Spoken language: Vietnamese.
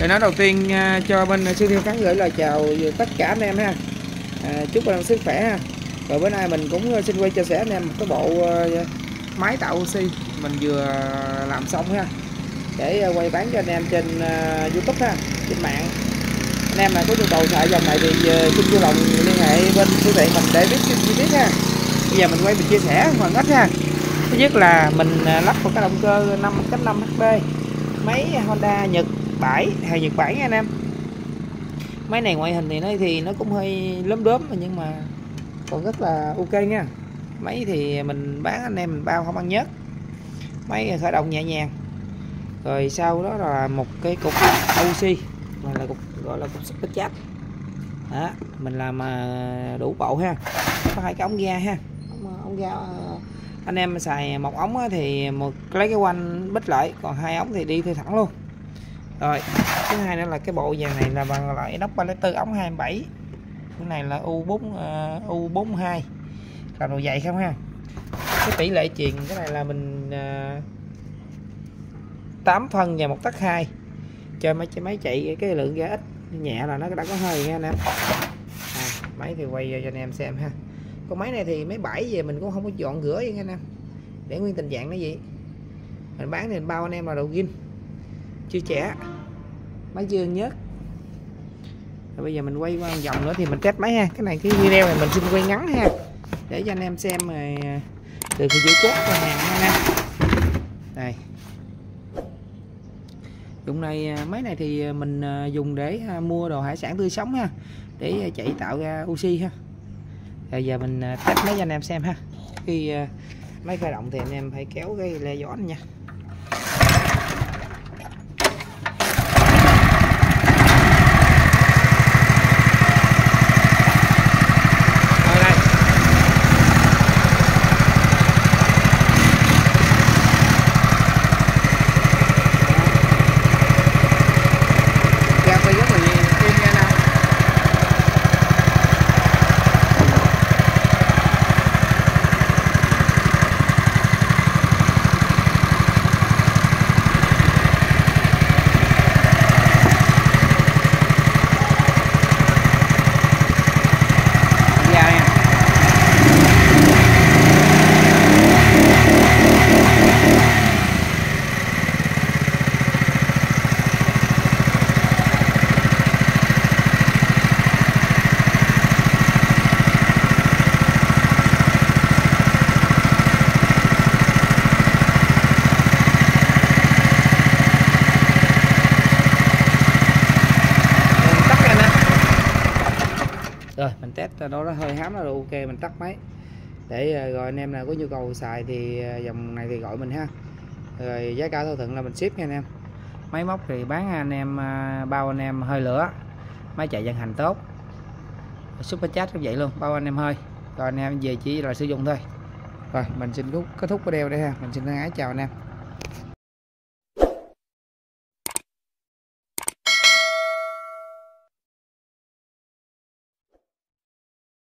để nói đầu tiên à, cho bên siêu thiên thắng gửi lời chào tất cả anh em ha. À, chúc anh em sức khỏe ha. Rồi bữa nay mình cũng à, xin quay chia sẻ anh em một cái bộ à, máy tạo oxy mình vừa làm xong ha. Để quay bán cho anh em trên youtube ha trên mạng. Anh em nào có nhu cầu xài dòng này thì xin vui lòng liên hệ bên siêu thị mình để biết chi tiết ha. Bây giờ mình quay mình chia sẻ hoàn tất ha. Thứ nhất là mình lắp một cái động cơ 5.5 HP máy Honda Nhật. 7 hay Nhật bản nha anh em. Máy này ngoại hình thì nó thì nó cũng hơi lốm đốm nhưng mà còn rất là ok nha. Máy thì mình bán anh em mình bao không ăn nhất máy khởi động nhẹ nhàng. Rồi sau đó là một cái cục oxy mà là cục gọi là cục xích cháp đó mình làm à, đủ bộ ha. Có hai cái ống ga ha. Ống, ống ga à, anh em xài một ống thì một lấy cái quanh bích lại còn hai ống thì đi theo thẳng luôn rồi thứ hai nữa là cái bộ vàng này là bằng loại đốc 304 ống 27 cái này là U4 uh, U42 là đồ dày không ha? Cái tỷ lệ truyền cái này là mình ờ, uh, 8 phân và một tắc hai. Cho mấy máy chạy cái lượng ga ít nhẹ là nó đã có hơi nha anh em. À, máy thì quay cho anh em xem ha. Con máy này thì mấy bãi về mình cũng không có dọn rửa vậy nha anh em. Để nguyên tình trạng nó gì mình bán thì bao anh em là đầu gin chưa trẻ. Máy chưa nhớt. Rồi bây giờ mình quay qua vòng nữa thì mình test máy ha. Cái này cái video này mình xin quay ngắn ha. Để cho anh em xem rồi à, từ khi giữ chốt cho hàng anh em. Đây. Dụng này à, máy này thì mình à, dùng để mua đồ hải sản tươi sống ha. Để chạy tạo ra oxy ha. Rồi giờ mình test máy cho anh em xem ha. Khi máy khởi động thì anh em phải kéo cái le gió nha rồi mình test đó nó hơi hám là ok mình tắt máy. Để ờ, rồi anh em nào có nhu cầu xài thì ờ, dòng này thì gọi mình ha. Rồi giá cả thỏa thuận là mình ship nha anh em. Máy móc thì bán anh em ờ, bao anh em hơi lửa. Máy chạy vận hành tốt. Super chat cũng vậy luôn bao anh em hơi. Rồi anh em về chỉ là sử dụng thôi. Rồi mình xin kết thúc video đây ha. Mình xin thân ái chào anh em